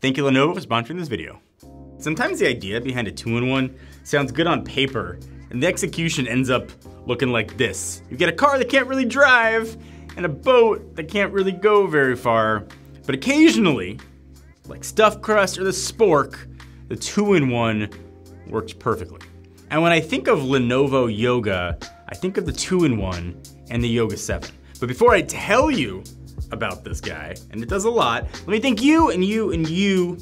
Thank you Lenovo for sponsoring this video. Sometimes the idea behind a two-in-one sounds good on paper, and the execution ends up looking like this. You get a car that can't really drive, and a boat that can't really go very far, but occasionally, like stuffed crust or the spork, the two-in-one works perfectly. And when I think of Lenovo Yoga, I think of the two-in-one and the Yoga 7. But before I tell you about this guy, and it does a lot, let me thank you and you and you,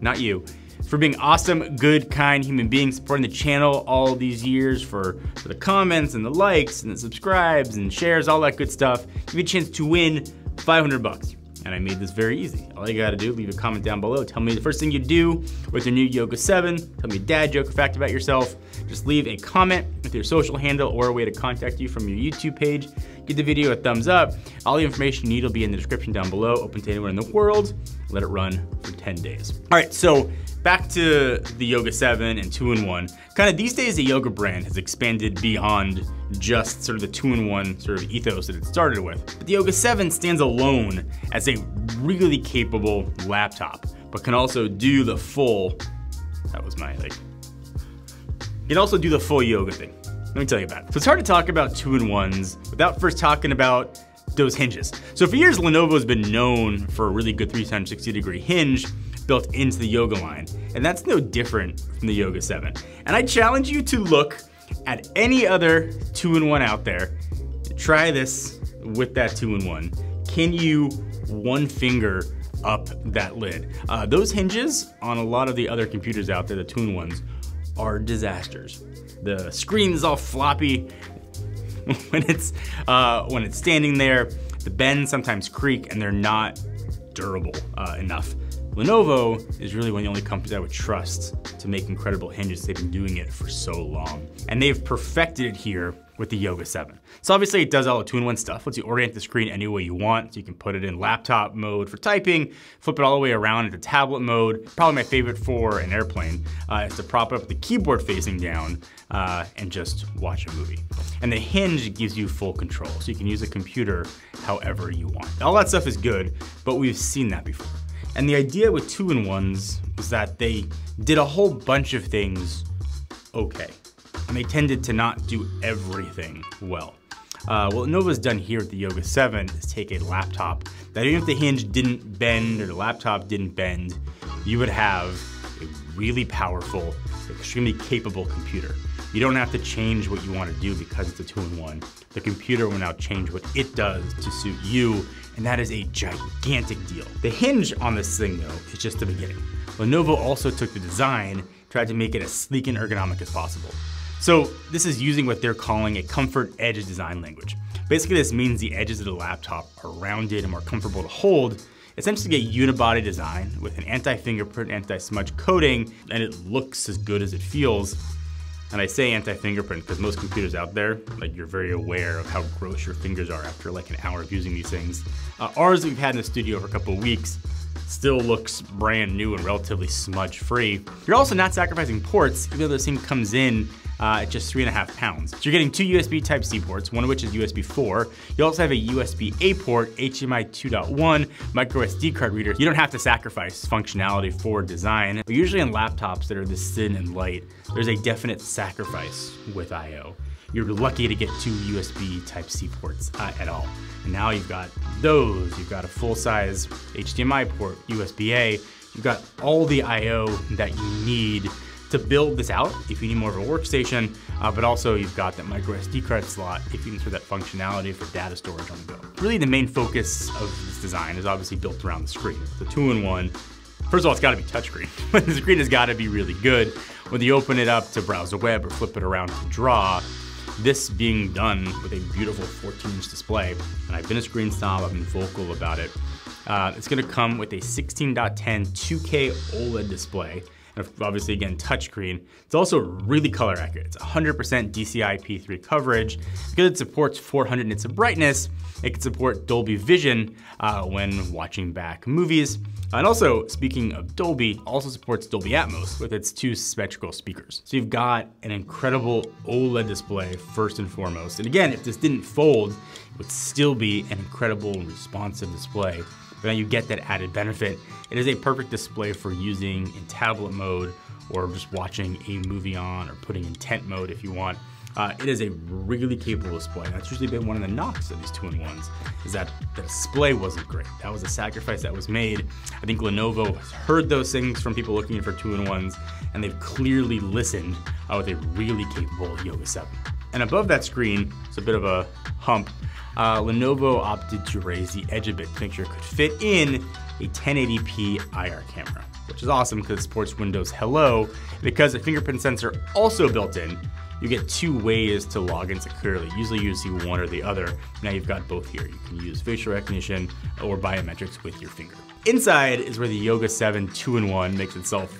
not you, for being awesome, good, kind human beings, supporting the channel all these years, for, for the comments and the likes and the subscribes and shares, all that good stuff. Give you a chance to win 500 bucks. And I made this very easy. All you gotta do, leave a comment down below. Tell me the first thing you do with your new Yoga 7. Tell me a dad joke or fact about yourself. Just leave a comment with your social handle or a way to contact you from your YouTube page. Give the video a thumbs up. All the information you need will be in the description down below, open to anyone in the world. Let it run for 10 days. All right, so back to the Yoga 7 and 2-in-1. Kind of these days the Yoga brand has expanded beyond just sort of the 2-in-1 sort of ethos that it started with. But the Yoga 7 stands alone as a really capable laptop, but can also do the full, that was my like, can also do the full yoga thing. Let me tell you about it. So it's hard to talk about 2-in-1s without first talking about those hinges. So for years, Lenovo has been known for a really good 360 degree hinge built into the Yoga line. And that's no different from the Yoga 7. And I challenge you to look at any other two-in-one out there. Try this with that two-in-one. Can you one finger up that lid? Uh, those hinges on a lot of the other computers out there, the two-in-ones, are disasters. The screen is all floppy when it's uh, when it's standing there. The bends sometimes creak and they're not durable uh, enough. Lenovo is really one of the only companies I would trust to make incredible hinges. They've been doing it for so long. And they've perfected it here with the Yoga 7. So obviously it does all the two-in-one stuff, lets you orient the screen any way you want. So you can put it in laptop mode for typing, flip it all the way around into tablet mode. Probably my favorite for an airplane uh, is to prop up the keyboard facing down uh, and just watch a movie. And the hinge gives you full control, so you can use a computer however you want. All that stuff is good, but we've seen that before. And the idea with two-in-ones was that they did a whole bunch of things okay. And they tended to not do everything well. Uh, what Lenovo's done here with the Yoga 7 is take a laptop that even if the hinge didn't bend or the laptop didn't bend, you would have a really powerful, extremely capable computer. You don't have to change what you want to do because it's a two-in-one. The computer will now change what it does to suit you and that is a gigantic deal. The hinge on this thing though is just the beginning. Lenovo also took the design, tried to make it as sleek and ergonomic as possible. So this is using what they're calling a comfort edge design language. Basically this means the edges of the laptop are rounded and more comfortable to hold, essentially a unibody design with an anti-fingerprint, anti-smudge coating, and it looks as good as it feels and I say anti-fingerprint because most computers out there, like you're very aware of how gross your fingers are after like an hour of using these things. Uh, ours we've had in the studio for a couple of weeks still looks brand new and relatively smudge free. You're also not sacrificing ports, even though this thing comes in uh, at just three and a half pounds. So you're getting two USB Type-C ports, one of which is USB 4. You also have a USB-A port, HDMI 2.1, micro SD card reader. You don't have to sacrifice functionality for design, but usually in laptops that are this thin and light, there's a definite sacrifice with I.O. You're lucky to get two USB Type-C ports uh, at all. And now you've got those, you've got a full-size HDMI port, USB-A, you've got all the I.O. that you need to build this out if you need more of a workstation, uh, but also you've got that micro SD card slot if you need that functionality for data storage on the go. Really the main focus of this design is obviously built around the screen. The two-in-one, first of all, it's gotta be touchscreen. the screen has gotta be really good. When you open it up to browse the web or flip it around to draw, this being done with a beautiful 14 inch display, and I've been a screen snob, I've been vocal about it. Uh, it's gonna come with a 16.10 2K OLED display and obviously again touchscreen. It's also really color accurate. It's 100% DCI P3 coverage. Because it supports 400 nits of brightness, it can support Dolby Vision uh, when watching back movies. And also, speaking of Dolby, also supports Dolby Atmos with its two symmetrical speakers. So you've got an incredible OLED display first and foremost. And again, if this didn't fold, it would still be an incredible responsive display but now you get that added benefit. It is a perfect display for using in tablet mode or just watching a movie on or putting in tent mode if you want. Uh, it is a really capable display. That's usually been one of the knocks of these two-in-ones, is that the display wasn't great. That was a sacrifice that was made. I think Lenovo has heard those things from people looking for two-in-ones, and they've clearly listened uh, with a really capable Yoga 7. And above that screen, it's a bit of a hump, uh, Lenovo opted to raise the edge a bit to make sure it could fit in a 1080p IR camera, which is awesome because it supports Windows Hello. Because the fingerprint sensor also built in, you get two ways to log in securely. Usually you see one or the other. Now you've got both here. You can use facial recognition or biometrics with your finger. Inside is where the Yoga 7 2-in-1 makes itself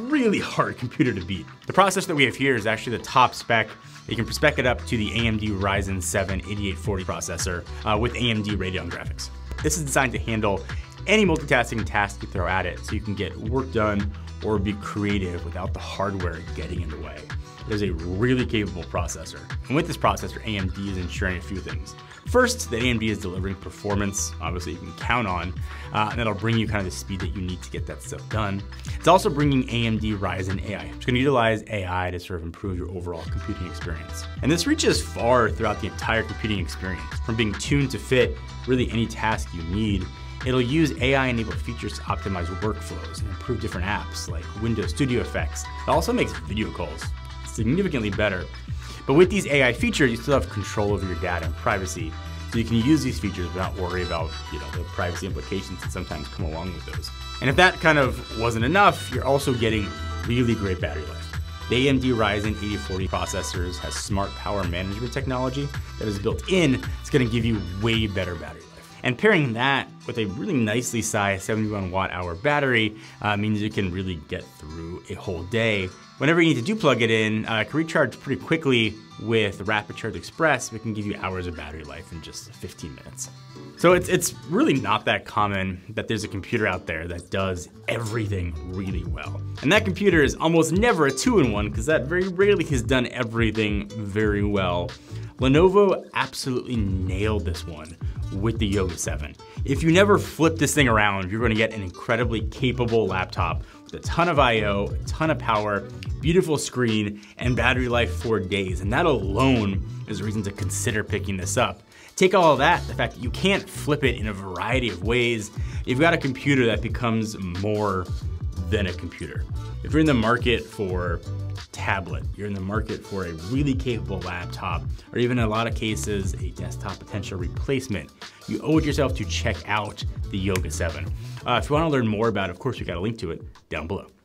really hard computer to beat. The processor that we have here is actually the top spec. You can spec it up to the AMD Ryzen 7 8840 processor uh, with AMD Radeon graphics. This is designed to handle any multitasking task you throw at it so you can get work done or be creative without the hardware getting in the way. Is a really capable processor. And with this processor, AMD is ensuring a few things. First, that AMD is delivering performance, obviously you can count on, uh, and that'll bring you kind of the speed that you need to get that stuff done. It's also bringing AMD Ryzen AI. It's gonna utilize AI to sort of improve your overall computing experience. And this reaches far throughout the entire computing experience, from being tuned to fit really any task you need It'll use AI-enabled features to optimize workflows and improve different apps like Windows Studio Effects. It also makes video calls significantly better. But with these AI features, you still have control over your data and privacy. So you can use these features without worry about you know, the privacy implications that sometimes come along with those. And if that kind of wasn't enough, you're also getting really great battery life. The AMD Ryzen 8040 processors has smart power management technology that is built in. It's gonna give you way better battery life. And pairing that with a really nicely sized 71 watt hour battery uh, means you can really get through a whole day. Whenever you need to do plug it in, uh, it can recharge pretty quickly with Rapid Charge Express. It can give you hours of battery life in just 15 minutes. So it's, it's really not that common that there's a computer out there that does everything really well. And that computer is almost never a two-in-one because that very rarely has done everything very well. Lenovo absolutely nailed this one with the Yoga 7. If you never flip this thing around, you're gonna get an incredibly capable laptop with a ton of I.O., a ton of power, beautiful screen, and battery life for days. And that alone is a reason to consider picking this up. Take all that, the fact that you can't flip it in a variety of ways, you've got a computer that becomes more than a computer. If you're in the market for tablet, you're in the market for a really capable laptop, or even in a lot of cases, a desktop potential replacement, you owe it yourself to check out the Yoga 7. Uh, if you want to learn more about it, of course, we got a link to it down below.